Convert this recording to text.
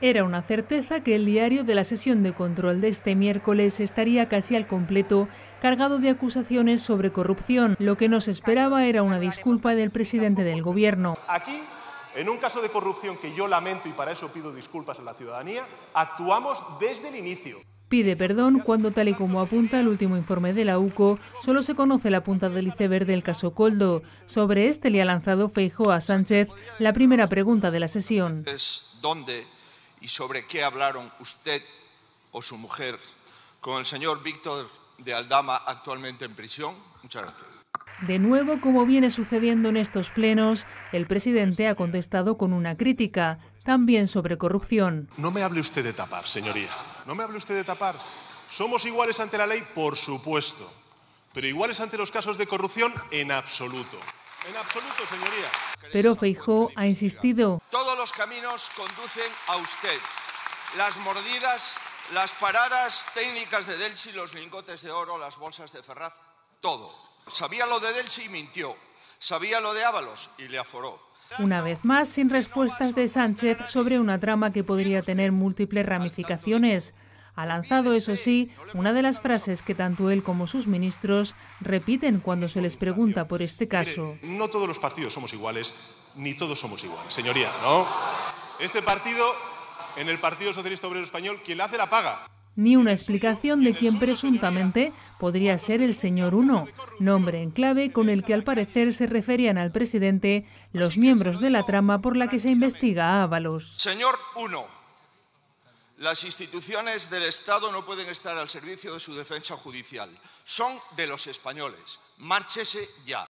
Era una certeza que el diario de la sesión de control de este miércoles estaría casi al completo cargado de acusaciones sobre corrupción. Lo que nos esperaba era una disculpa del presidente del gobierno. Aquí, en un caso de corrupción que yo lamento y para eso pido disculpas a la ciudadanía, actuamos desde el inicio. Pide perdón cuando, tal y como apunta el último informe de la UCO, solo se conoce la punta del iceberg del caso Coldo. Sobre este le ha lanzado Feijóo a Sánchez la primera pregunta de la sesión. ¿Dónde y sobre qué hablaron usted o su mujer con el señor Víctor de Aldama actualmente en prisión? Muchas gracias. De nuevo, como viene sucediendo en estos plenos, el presidente ha contestado con una crítica, también sobre corrupción. No me hable usted de tapar, señoría. No me hable usted de tapar. ¿Somos iguales ante la ley? Por supuesto. Pero iguales ante los casos de corrupción, en absoluto. En absoluto, señoría. Pero Feijó ha insistido. Los caminos conducen a usted. Las mordidas, las paradas técnicas de Delsi, los lingotes de oro, las bolsas de Ferraz, todo. Sabía lo de Delsi y mintió. Sabía lo de Ábalos y le aforó. Una vez más, sin respuestas de Sánchez sobre una trama que podría tener múltiples ramificaciones. Ha lanzado, eso sí, una de las frases que tanto él como sus ministros repiten cuando se les pregunta por este caso. no todos los partidos somos iguales, ni todos somos iguales, señoría, ¿no? Este partido, en el Partido Socialista Obrero Español, quien la hace la paga. Ni una explicación de quién presuntamente podría ser el señor Uno, nombre en clave con el que al parecer se referían al presidente los miembros de la trama por la que se investiga a Ábalos. Señor Uno, las instituciones del Estado no pueden estar al servicio de su defensa judicial. Son de los españoles. Márchese ya.